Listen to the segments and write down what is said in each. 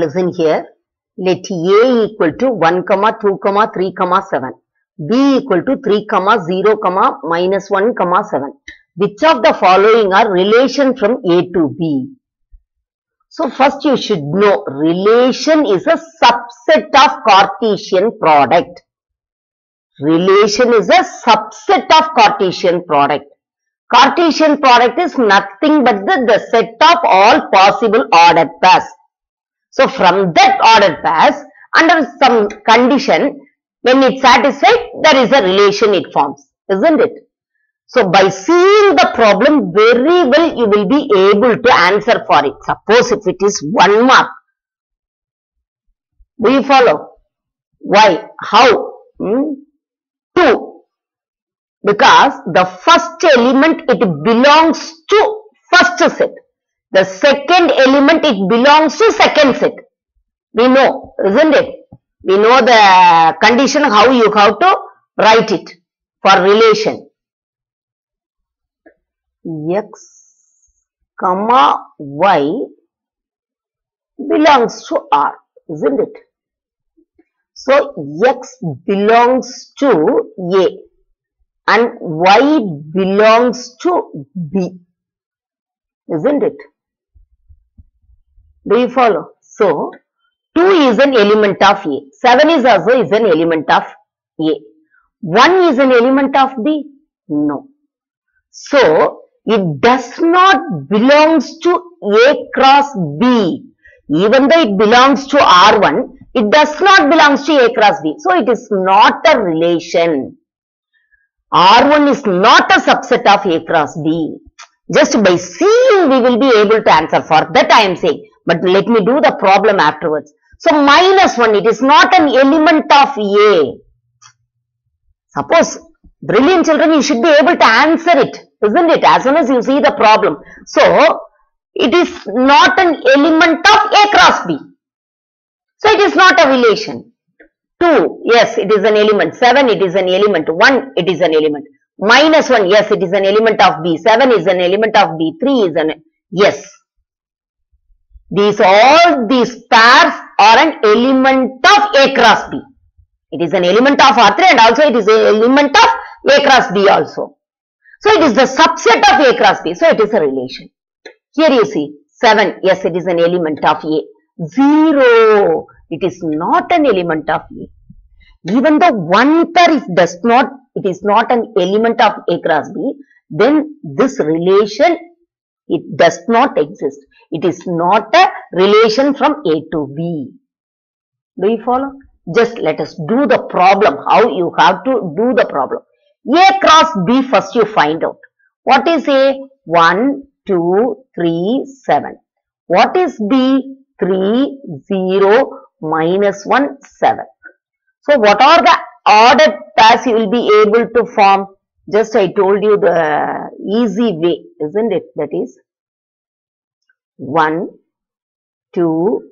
listen here. Let A equal to 1, comma 2, comma 3, comma 7. B equal to 3, comma 0, comma minus 1, comma 7. Which of the following are relation from A to B? So first you should know relation is a subset of Cartesian product. Relation is a subset of Cartesian product. Cartesian product is nothing but the, the set of all possible ordered pairs. So from that ordered pairs, under some condition, when it's satisfied, there is a relation it forms, isn't it? So by seeing the problem very well, you will be able to answer for it. Suppose if it is one mark, do you follow? Why? How? Hmm? Two. Because the first element it belongs to first set. The second element it belongs to second set. We know, isn't it? We know the condition how you have to write it for relation. X comma Y belongs to R, isn't it? So X belongs to A and Y belongs to B, isn't it? Do you follow? So 2 is an element of A, 7 is also is an element of A, 1 is an element of B? No. So it does not belongs to A cross B. Even though it belongs to R1, it does not belongs to A cross B. So it is not a relation. R1 is not a subset of A cross B. Just by seeing we will be able to answer for that I am saying. But let me do the problem afterwards. So minus 1, it is not an element of A. Suppose brilliant children, you should be able to answer it, isn't it? As soon as you see the problem. So, it is not an element of A cross B. So, it is not a relation. 2, yes, it is an element. 7, it is an element. 1, it is an element. Minus 1, yes, it is an element of B. 7 is an element of B. 3 is an, yes. These all these pairs are an element of A cross B. It is an element of R3 and also it is an element of A cross B also. So it is the subset of A cross B. So it is a relation. Here you see 7. Yes, it is an element of A. 0. It is not an element of A. Even though one pair if does not, it is not an element of A cross B, then this relation, it does not exist. It is not a relation from A to B. Do you follow? Just let us do the problem. How you have to do the problem. A cross B first you find out. What is A? 1, 2, 3, 7. What is B? 3, 0, minus 1, 7. So what are the ordered pairs you will be able to form? Just I told you the easy way, isn't it? That is 1, 2,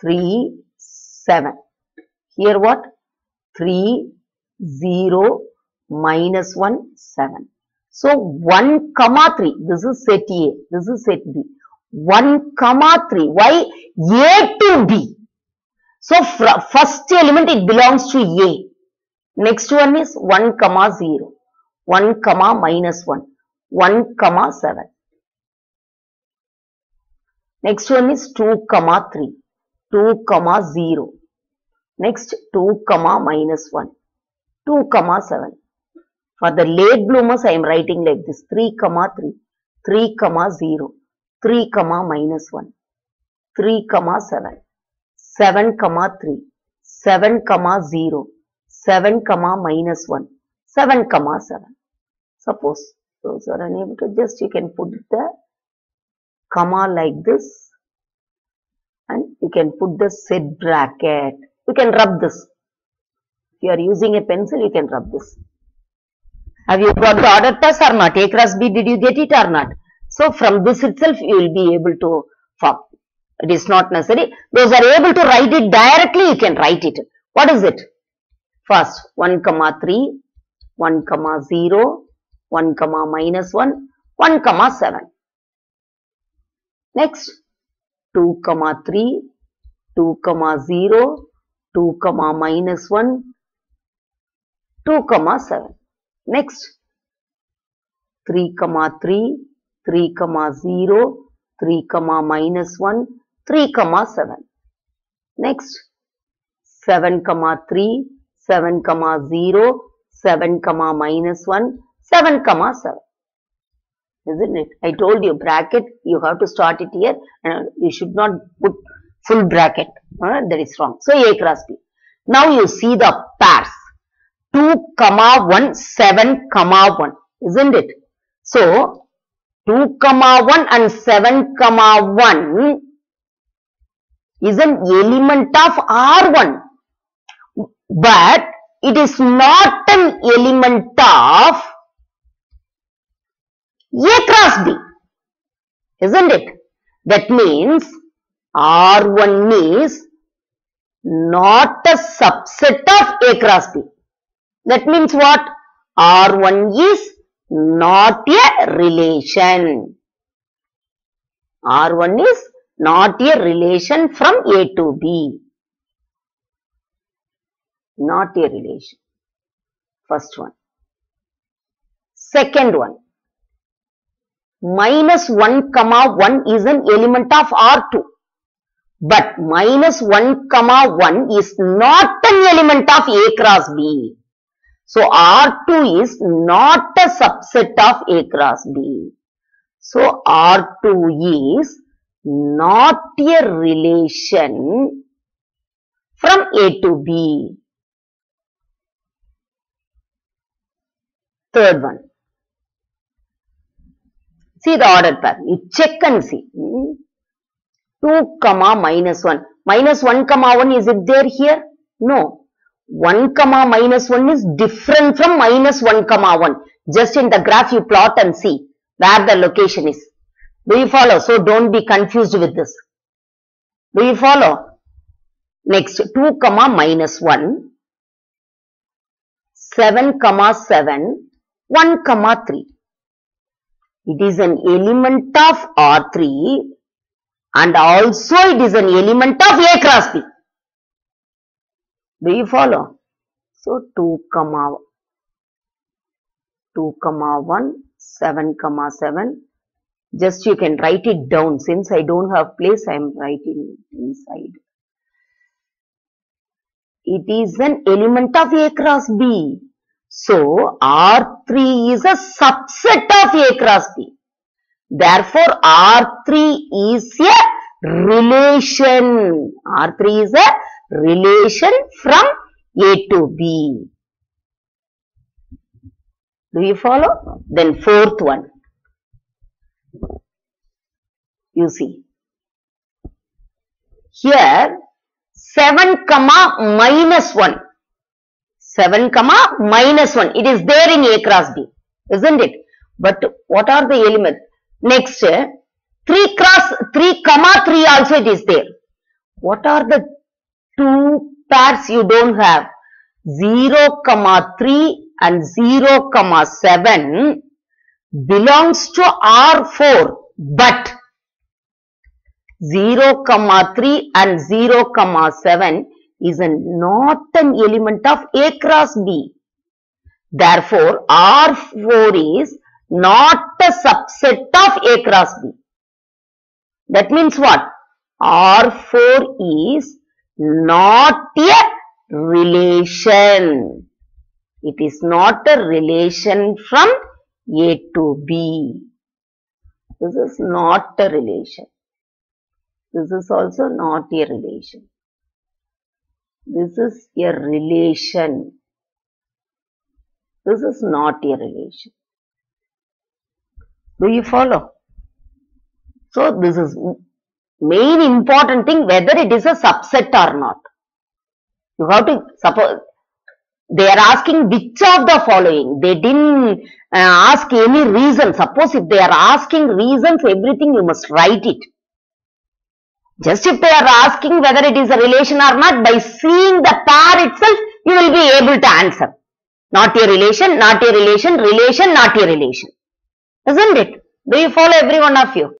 3, 7. Here what? 3, 0, minus 1, 7. So 1 comma 3, this is set A, this is set B. 1 comma 3, why? A to B. So first element it belongs to A. Next one is 1 comma 0, 1 comma minus 1, 1 comma 7. Next one is 2 comma 3, 2 comma 0. Next 2 comma minus 1, 2 comma 7. For the late bloomers I am writing like this. 3 comma 3, 3 comma 0, 3 comma minus 1, 3 comma 7, 7 comma 3, 7 comma 0, 7 comma minus 1, 7 comma 7. Suppose those are unable to just you can put the comma like this and you can put the set bracket. You can rub this. If you are using a pencil, you can rub this. Have you got the order test or not? A cross B, did you get it or not? So from this itself, you will be able to form. It is not necessary. Those are able to write it directly, you can write it. What is it? First, 1 comma 3, 1 comma 0, 1 comma minus 1, 1 comma 7. Next, 2 comma 3, 2 comma 0, 2 comma minus 1, 2 comma 7. Next, 3 comma 3, 3 comma 0, 3 comma minus 1, 3 comma 7. Next, 7 comma 3, 7 comma 0, 7 comma minus 1, 7 comma 7. Isn't it? I told you bracket, you have to start it here and you should not put full bracket. Uh, that is wrong. So A cross B. Now you see the pairs. 2 comma 1, 7 comma 1. Isn't it? So 2 comma 1 and 7 comma 1 is an element of R1 but it is not an element of A cross B isn't it that means R1 is not a subset of A cross B that means what R1 is not a relation R1 is not a relation from A to B. Not a relation. First one. Second one. Minus 1 comma 1 is an element of R2. But minus 1 comma 1 is not an element of A cross B. So R2 is not a subset of A cross B. So R2 is not a relation from A to B. Third one. See the order pair. You check and see. Hmm. 2 comma minus 1. Minus 1 comma 1 is it there here? No. 1 comma minus 1 is different from minus 1 comma 1. Just in the graph you plot and see where the location is. Do you follow? So don't be confused with this. Do you follow? Next 2 comma minus 1, 7 comma 7, 1 comma 3. It is an element of R3 and also it is an element of A cross B. Do you follow? So 2 comma 2 comma 1, 7 comma 7. Just you can write it down. Since I don't have place, I am writing inside. It is an element of A cross B. So R3 is a subset of A cross B. Therefore R3 is a relation. R3 is a relation from A to B. Do you follow? Then fourth one. You see. Here 7 comma minus 1. 7 comma minus 1. It is there in A cross B. Isn't it? But what are the elements? Next 3 cross 3 comma 3 also it is there. What are the two pairs you don't have? 0 comma 3 and 0 comma 7 belongs to R4 but 0 comma 3 and 0 comma 7 is a, not an element of A cross B. Therefore, R4 is not a subset of A cross B. That means what? R4 is not a relation. It is not a relation from A to B. This is not a relation. This is also not a relation. This is a relation. This is not a relation. Do you follow? So this is main important thing whether it is a subset or not. You have to suppose they are asking which of the following. They didn't uh, ask any reason. Suppose if they are asking reasons, everything you must write it. Just if they are asking whether it is a relation or not, by seeing the pair itself, you will be able to answer. Not a relation, not a relation, relation, not a relation. Isn't it? Do you follow every one of you?